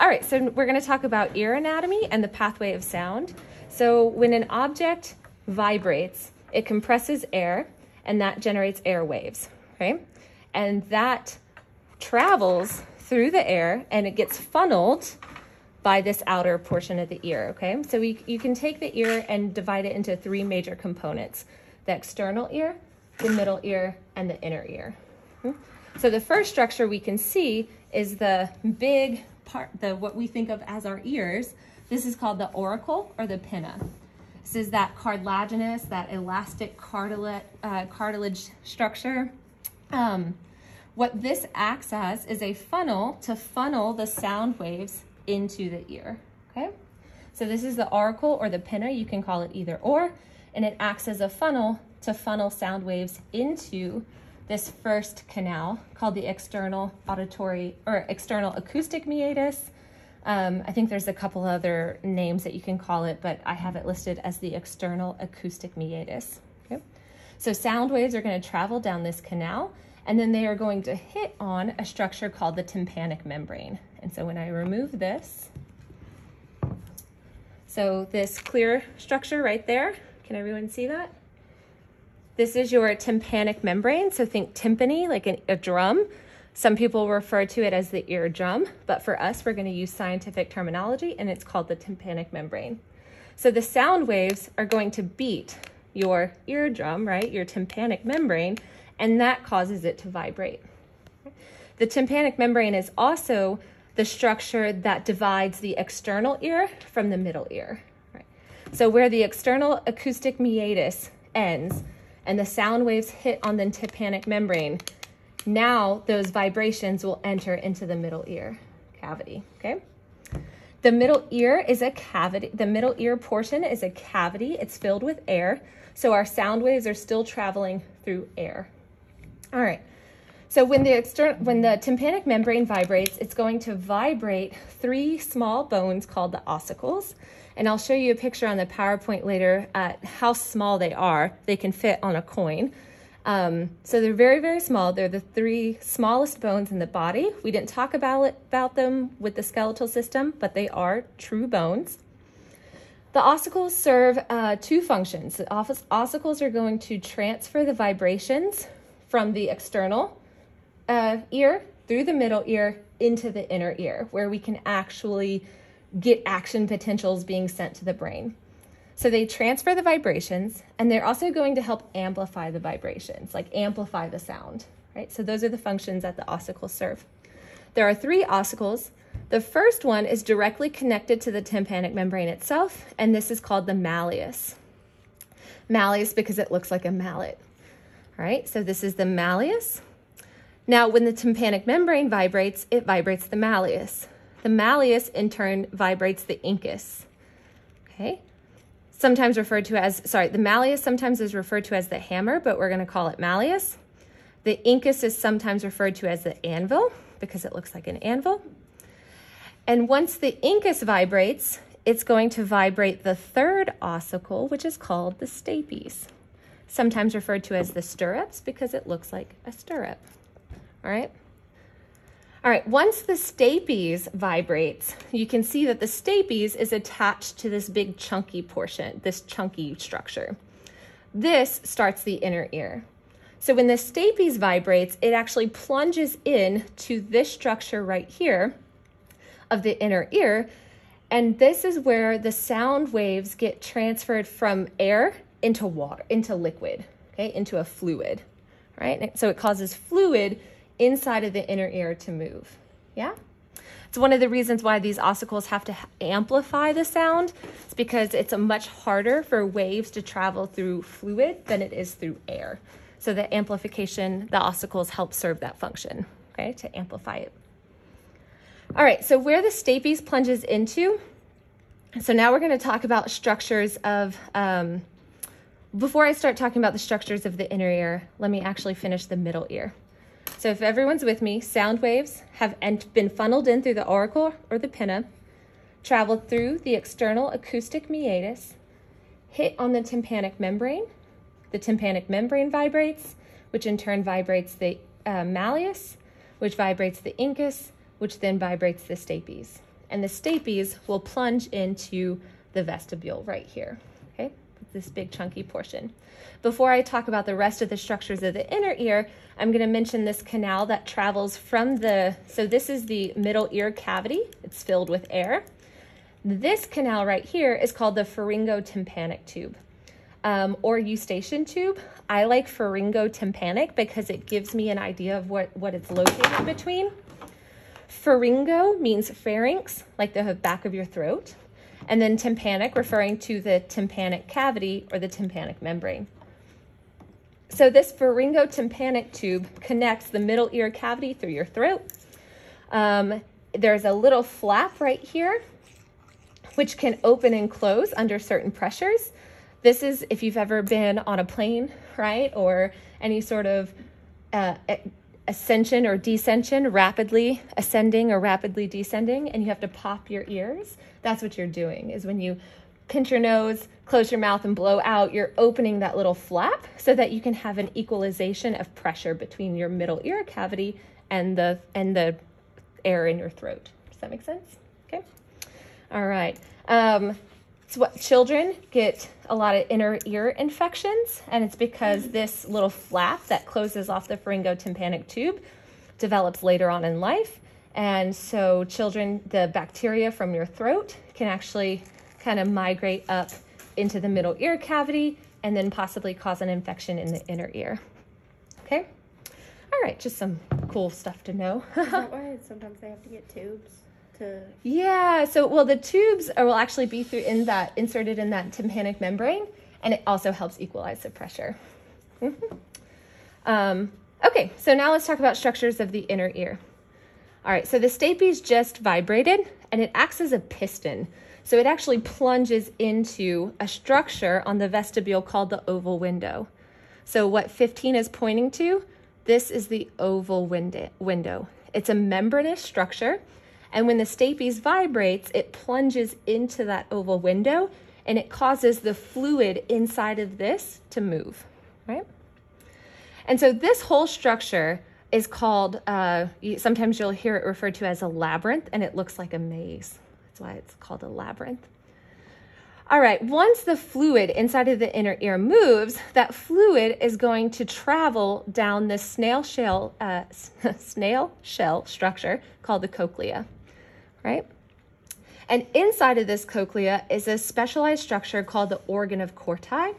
All right, so we're going to talk about ear anatomy and the pathway of sound. So when an object vibrates, it compresses air and that generates air waves, okay? And that travels through the air and it gets funneled by this outer portion of the ear, okay? So we, you can take the ear and divide it into three major components, the external ear, the middle ear, and the inner ear. Hmm? So the first structure we can see is the big part, the what we think of as our ears. This is called the auricle or the pinna. This is that cartilaginous, that elastic cartilage, uh, cartilage structure. Um, what this acts as is a funnel to funnel the sound waves into the ear, okay? So this is the auricle or the pinna, you can call it either or, and it acts as a funnel to funnel sound waves into this first canal called the external auditory or external acoustic meatus. Um, I think there's a couple other names that you can call it, but I have it listed as the external acoustic meatus. Okay? So sound waves are going to travel down this canal and then they are going to hit on a structure called the tympanic membrane. And so when I remove this, so this clear structure right there, can everyone see that? This is your tympanic membrane, so think timpani, like an, a drum. Some people refer to it as the eardrum, but for us, we're gonna use scientific terminology and it's called the tympanic membrane. So the sound waves are going to beat your eardrum, right, your tympanic membrane, and that causes it to vibrate. The tympanic membrane is also the structure that divides the external ear from the middle ear. Right? So where the external acoustic meatus ends, and the sound waves hit on the tympanic membrane, now those vibrations will enter into the middle ear cavity, okay? The middle ear is a cavity, the middle ear portion is a cavity. It's filled with air. So our sound waves are still traveling through air. All right. So when the external, when the tympanic membrane vibrates, it's going to vibrate three small bones called the ossicles. And I'll show you a picture on the PowerPoint later at how small they are. They can fit on a coin. Um, so they're very, very small. They're the three smallest bones in the body. We didn't talk about, it, about them with the skeletal system, but they are true bones. The ossicles serve uh, two functions. The ossicles are going to transfer the vibrations from the external uh, ear through the middle ear into the inner ear, where we can actually get action potentials being sent to the brain. So they transfer the vibrations and they're also going to help amplify the vibrations, like amplify the sound, right? So those are the functions that the ossicles serve. There are three ossicles. The first one is directly connected to the tympanic membrane itself, and this is called the malleus. Malleus because it looks like a mallet. All right, so this is the malleus. Now, when the tympanic membrane vibrates, it vibrates the malleus. The malleus, in turn, vibrates the incus. Okay? Sometimes referred to as, sorry, the malleus sometimes is referred to as the hammer, but we're going to call it malleus. The incus is sometimes referred to as the anvil because it looks like an anvil. And once the incus vibrates, it's going to vibrate the third ossicle, which is called the stapes, sometimes referred to as the stirrups because it looks like a stirrup. All right? All right, once the stapes vibrates, you can see that the stapes is attached to this big chunky portion, this chunky structure. This starts the inner ear. So when the stapes vibrates, it actually plunges in to this structure right here of the inner ear. And this is where the sound waves get transferred from air into water, into liquid, okay, into a fluid, right? So it causes fluid inside of the inner ear to move. Yeah? It's one of the reasons why these ossicles have to amplify the sound. It's because it's a much harder for waves to travel through fluid than it is through air. So the amplification, the ossicles help serve that function, okay, to amplify it. All right, so where the stapes plunges into, so now we're gonna talk about structures of, um, before I start talking about the structures of the inner ear, let me actually finish the middle ear. So if everyone's with me, sound waves have been funneled in through the auricle or the pinna, traveled through the external acoustic meatus, hit on the tympanic membrane. The tympanic membrane vibrates, which in turn vibrates the uh, malleus, which vibrates the incus, which then vibrates the stapes. and the stapes will plunge into the vestibule right here? This big chunky portion. Before I talk about the rest of the structures of the inner ear, I'm going to mention this canal that travels from the, so this is the middle ear cavity. It's filled with air. This canal right here is called the pharyngotympanic tube um, or eustachian tube. I like pharyngotympanic because it gives me an idea of what, what it's located between. Pharyngo means pharynx, like the back of your throat, and then tympanic, referring to the tympanic cavity or the tympanic membrane. So this pharyngotympanic tube connects the middle ear cavity through your throat. Um, there's a little flap right here, which can open and close under certain pressures. This is if you've ever been on a plane, right, or any sort of uh, ascension or descension, rapidly ascending or rapidly descending, and you have to pop your ears. That's what you're doing, is when you pinch your nose, close your mouth, and blow out, you're opening that little flap so that you can have an equalization of pressure between your middle ear cavity and the and the air in your throat. Does that make sense? Okay. All right. Um, so what children get a lot of inner ear infections, and it's because mm. this little flap that closes off the pharyngotympanic tube develops later on in life. And so children, the bacteria from your throat can actually kind of migrate up into the middle ear cavity and then possibly cause an infection in the inner ear. Okay? All right, just some cool stuff to know. Is that why sometimes they have to get tubes? Yeah, so well the tubes will actually be through in that inserted in that tympanic membrane and it also helps equalize the pressure. Mm-hmm. Um, okay, so now let's talk about structures of the inner ear. All right, so the stapes just vibrated and it acts as a piston. So it actually plunges into a structure on the vestibule called the oval window. So what 15 is pointing to, this is the oval window. It's a membranous structure, and when the stapes vibrates, it plunges into that oval window and it causes the fluid inside of this to move, right? And so this whole structure is called, uh, sometimes you'll hear it referred to as a labyrinth, and it looks like a maze. That's why it's called a labyrinth. All right, once the fluid inside of the inner ear moves, that fluid is going to travel down this snail shell, uh, snail shell structure called the cochlea, right? And inside of this cochlea is a specialized structure called the organ of Corti.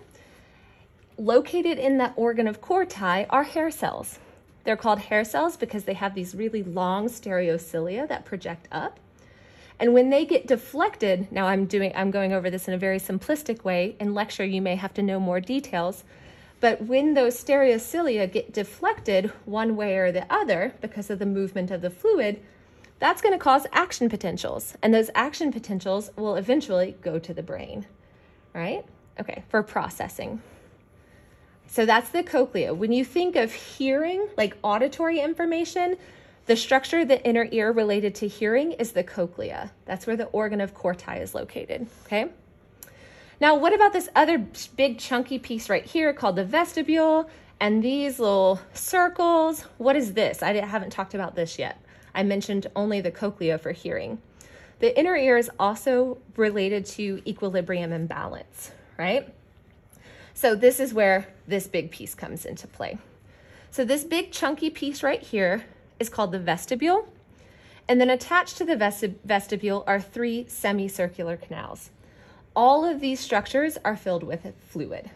Located in that organ of Corti are hair cells. They're called hair cells because they have these really long stereocilia that project up. And when they get deflected, now I'm doing I'm going over this in a very simplistic way. In lecture you may have to know more details. But when those stereocilia get deflected one way or the other because of the movement of the fluid, that's going to cause action potentials. And those action potentials will eventually go to the brain, right? Okay, for processing. So that's the cochlea. When you think of hearing, like auditory information, the structure of the inner ear related to hearing is the cochlea. That's where the organ of Corti is located, okay? Now, what about this other big chunky piece right here called the vestibule and these little circles? What is this? I haven't talked about this yet. I mentioned only the cochlea for hearing. The inner ear is also related to equilibrium and balance, right? So this is where this big piece comes into play. So this big chunky piece right here is called the vestibule. And then attached to the vestibule are three semicircular canals. All of these structures are filled with fluid?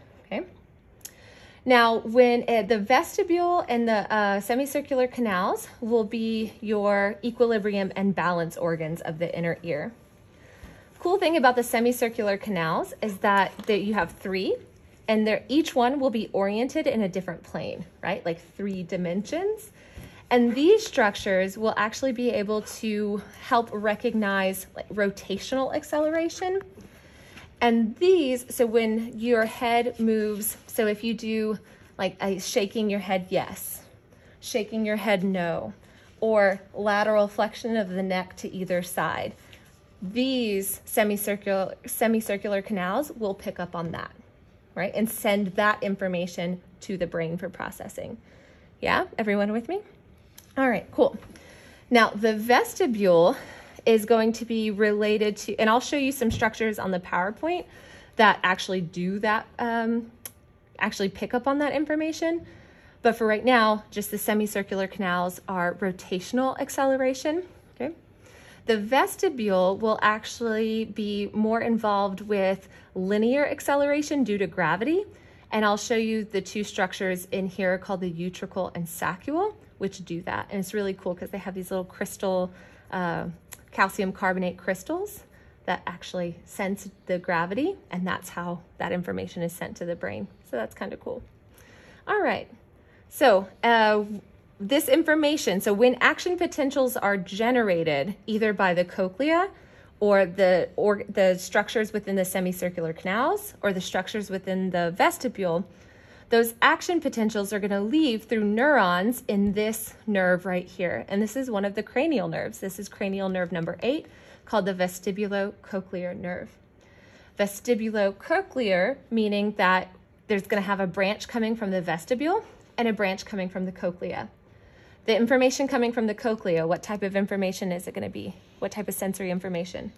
Now, when uh, the vestibule and the uh, semicircular canals will be your equilibrium and balance organs of the inner ear. Cool thing about the semicircular canals is that, that you have three, and each one will be oriented in a different plane, right? Like three dimensions. And these structures will actually be able to help recognize like rotational acceleration. And these, so when your head moves, so if you do like a shaking your head, yes, shaking your head, no, or lateral flexion of the neck to either side, these semicircular, semicircular canals will pick up on that, right? And send that information to the brain for processing. Yeah, everyone with me? All right, cool. Now, the vestibule is going to be related to, and I'll show you some structures on the PowerPoint that actually do that, um, actually pick up on that information. But for right now, just the semicircular canals are rotational acceleration. Okay. The vestibule will actually be more involved with linear acceleration due to gravity. And I'll show you the two structures in here called the utricle and saccule, which do that. And it's really cool because they have these little crystal uh, calcium carbonate crystals that actually sense the gravity, and that's how that information is sent to the brain. So that's kind of cool. All right. So uh, this information, so when action potentials are generated either by the cochlea or the or the structures within the semicircular canals or the structures within the vestibule, those action potentials are going to leave through neurons in this nerve right here. And this is one of the cranial nerves. This is cranial nerve number eight, called the vestibulocochlear nerve. Vestibulocochlear, meaning that there's going to have a branch coming from the vestibule and a branch coming from the cochlea. The information coming from the cochlea, what type of information is it going to be? What type of sensory information?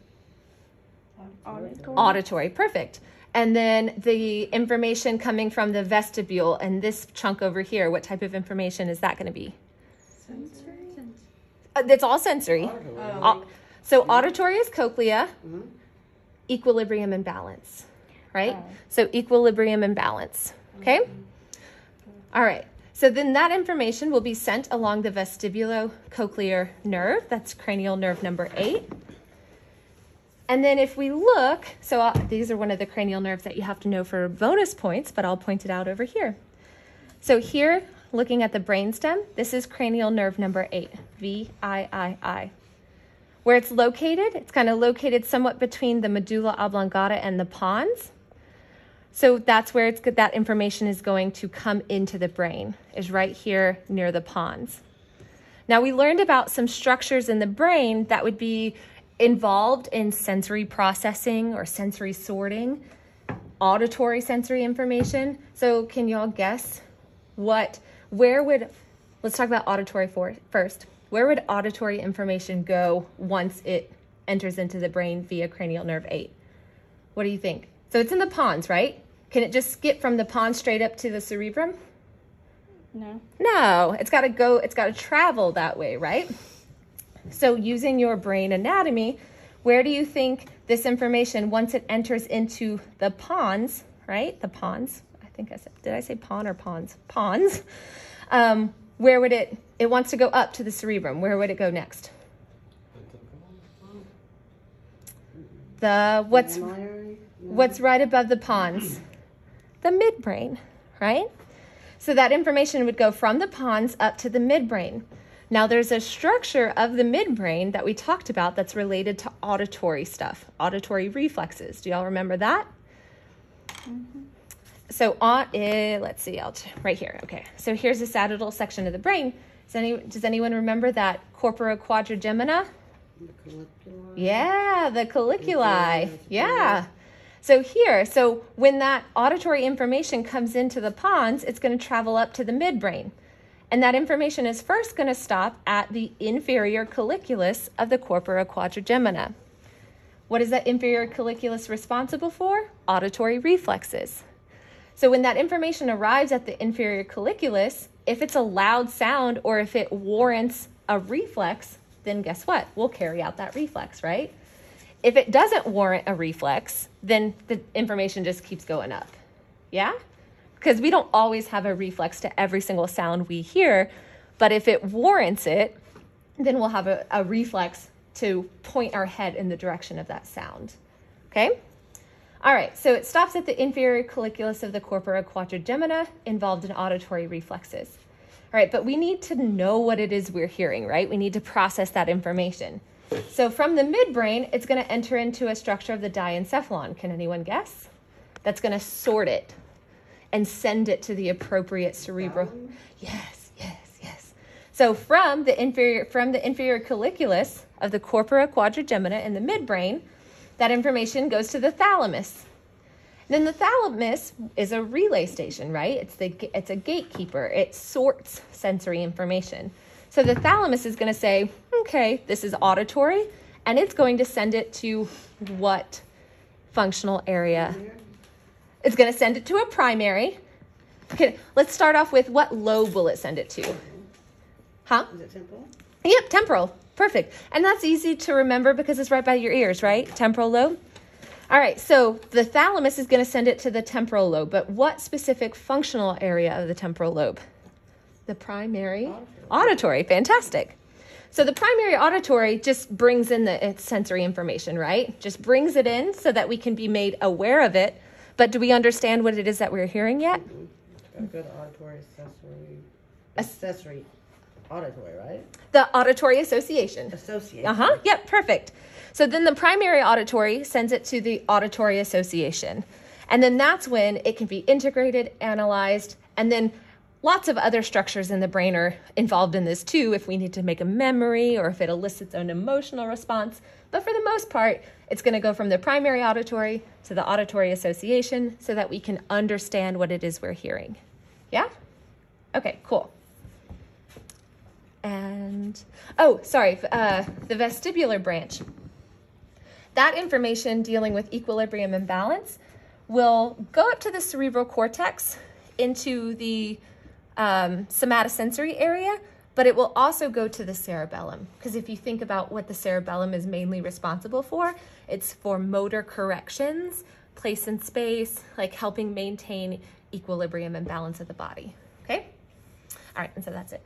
Auditory. Auditory, perfect. And then the information coming from the vestibule and this chunk over here, what type of information is that going to be? Sensory. Uh, it's all sensory. Au- so auditory is cochlea, equilibrium and balance, right? Oh. So equilibrium and balance, okay? All right. So then that information will be sent along the vestibulocochlear nerve. That's cranial nerve number eight. And then if we look, so uh, these are one of the cranial nerves that you have to know for bonus points, but I'll point it out over here. So here, looking at the brainstem, this is cranial nerve number eight, VIII. Where it's located, it's kind of located somewhat between the medulla oblongata and the pons. So that's where it's that information is going to come into the brain, is right here near the pons. Now we learned about some structures in the brain that would be involved in sensory processing or sensory sorting, auditory sensory information. So can y'all guess what where would let's talk about auditory for, first. Where would auditory information go once it enters into the brain via cranial nerve 8? What do you think? So it's in the pons, right? Can it just skip from the pons straight up to the cerebrum? No. No, it's got to go, it's got to travel that way, right? So, using your brain anatomy, where do you think this information, once it enters into the pons, right? The pons, I think I said, did I say pon or pons? Pons. Um, where would it, it wants to go up to the cerebrum. Where would it go next? The, what's, what's right above the pons? The midbrain, right? So that information would go from the pons up to the midbrain. Now, there's a structure of the midbrain that we talked about that's related to auditory stuff, auditory reflexes. Do y'all remember that? So, on, uh, let's see, I'll t- right here. Okay, so here's the sagittal section of the brain. Does, any, does anyone remember that corpora quadrigemina? Yeah, the colliculi. Yeah. So here, so when that auditory information comes into the pons, it's going to travel up to the midbrain. And that information is first going to stop at the inferior colliculus of the corpora quadrigemina. What is that inferior colliculus responsible for? Auditory reflexes. So when that information arrives at the inferior colliculus, if it's a loud sound or if it warrants a reflex, then guess what? We'll carry out that reflex, right? If it doesn't warrant a reflex, then the information just keeps going up. Yeah? Because we don't always have a reflex to every single sound we hear, but if it warrants it, then we'll have a, a reflex to point our head in the direction of that sound. Okay? All right, so it stops at the inferior colliculus of the corpora quadrigemina involved in auditory reflexes. All right, but we need to know what it is we're hearing, right? We need to process that information. So from the midbrain, it's going to enter into a structure of the diencephalon. Can anyone guess? That's going to sort it and send it to the appropriate cerebral. Yes, yes, yes. So from the inferior from the inferior colliculus of the corpora quadrigemina in the midbrain, that information goes to the thalamus. Then the thalamus is a relay station, right? It's the it's a gatekeeper. It sorts sensory information. So the thalamus is going to say, "Okay, this is auditory and it's going to send it to what functional area? It's going to send it to a primary. Okay, let's start off with what lobe will it send it to? Huh? Is it temple? Yep, temporal. Perfect. And that's easy to remember because it's right by your ears, right? Temporal lobe. All right, so the thalamus is going to send it to the temporal lobe, but what specific functional area of the temporal lobe? The primary auditory. auditory. Fantastic. So the primary auditory just brings in the its sensory information, right? Just brings it in so that we can be made aware of it. But do we understand what it is that we're hearing yet? A good auditory accessory. Accessory auditory, right? The auditory association. Association. Uh huh. Yep, perfect. So then the primary auditory sends it to the auditory association. And then that's when it can be integrated, analyzed, and then lots of other structures in the brain are involved in this too if we need to make a memory or if it elicits an emotional response. But for the most part, it's going to go from the primary auditory to the auditory association so that we can understand what it is we're hearing. Yeah? Okay, cool. And, oh, sorry, uh, the vestibular branch. That information dealing with equilibrium and balance will go up to the cerebral cortex into the um, somatosensory area, but it will also go to the cerebellum. Because if you think about what the cerebellum is mainly responsible for, it's for motor corrections, place in space, like helping maintain equilibrium and balance of the body. Okay? All right, and so that's it.